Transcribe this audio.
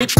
It's